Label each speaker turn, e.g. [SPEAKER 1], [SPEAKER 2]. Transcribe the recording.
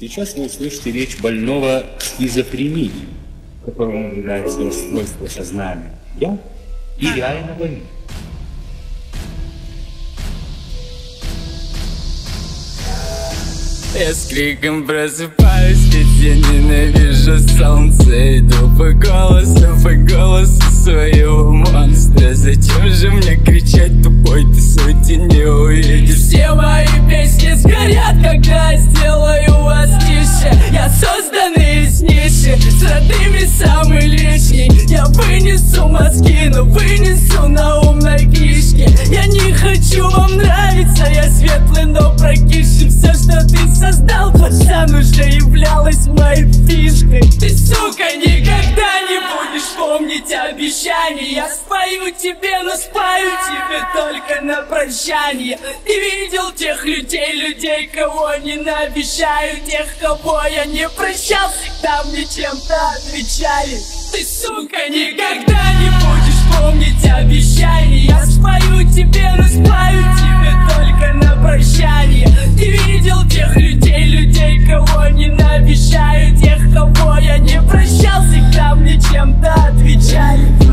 [SPEAKER 1] Сейчас вы услышите речь больного шизофренией, которому является расстройство сознания. Я и реально больной.
[SPEAKER 2] Я с криком просыпаюсь, ведь я ненавижу солнце. Иду по голосу, по голосу своего монстра. Зачем же мне кричать, тупой? Ты сути не увидишь Все мои песни с родными самый лишний. Я вынесу мозги, но вынесу на умной книжке Я не хочу вам нравиться, я светлый, но прокисший. Все, что ты создал, пацан, уже являлась моей фишкой. Ты, сука, не обещания Я спою тебе, но спою тебе только на прощание. Ты видел тех людей, людей, кого не навещаю Тех, кого я не прощал, всегда мне чем-то отвечали. Ты, сука, никогда когда мне чем-то отвечали